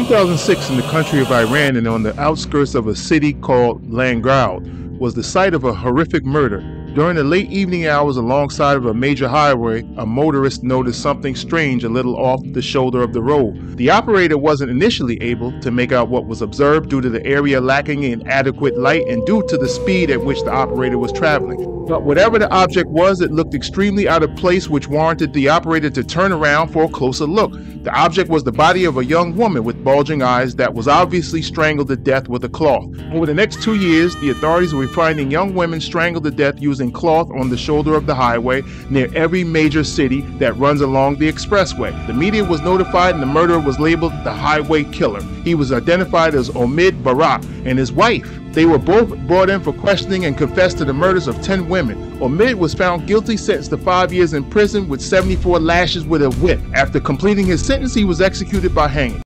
2006 in the country of Iran and on the outskirts of a city called Langrad was the site of a horrific murder during the late evening hours alongside of a major highway, a motorist noticed something strange a little off the shoulder of the road. The operator wasn't initially able to make out what was observed due to the area lacking in adequate light and due to the speed at which the operator was traveling. But whatever the object was, it looked extremely out of place, which warranted the operator to turn around for a closer look. The object was the body of a young woman with bulging eyes that was obviously strangled to death with a cloth. Over the next two years, the authorities were finding young women strangled to death using cloth on the shoulder of the highway near every major city that runs along the expressway. The media was notified and the murderer was labeled the highway killer. He was identified as Omid Barak and his wife. They were both brought in for questioning and confessed to the murders of 10 women. Omid was found guilty, sentenced to five years in prison with 74 lashes with a whip. After completing his sentence, he was executed by hanging.